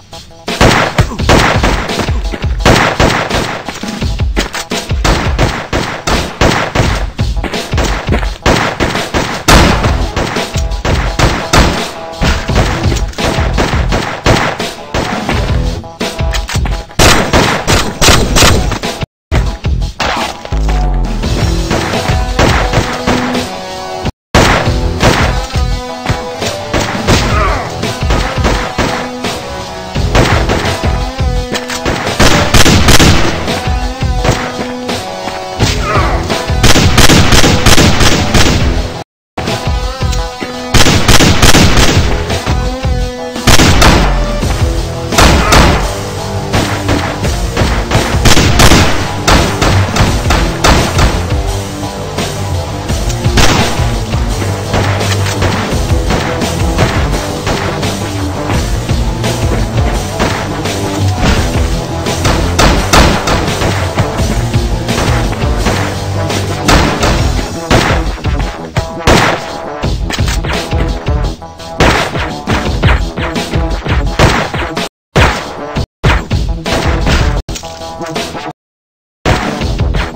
Oh!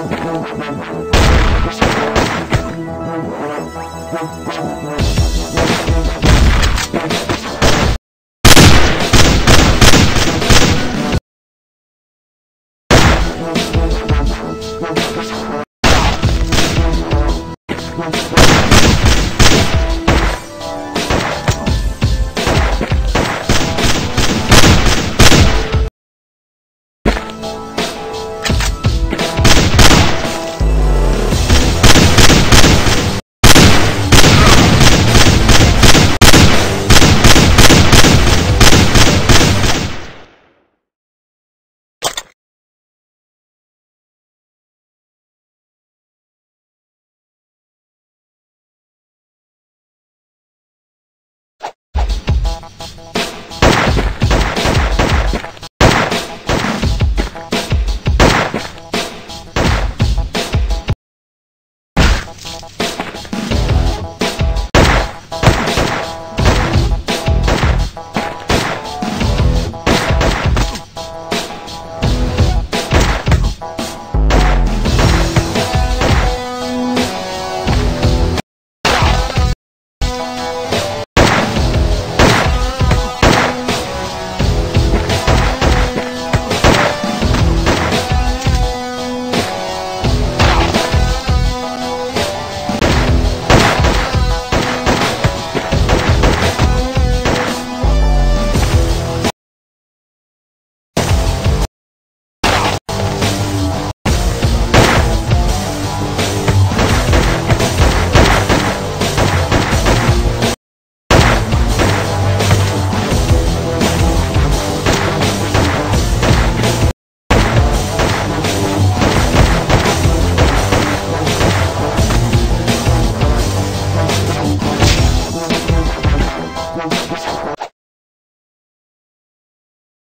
Let's go.